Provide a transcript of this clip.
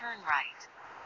turn right.